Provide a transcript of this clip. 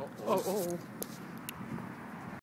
oh. oh. oh.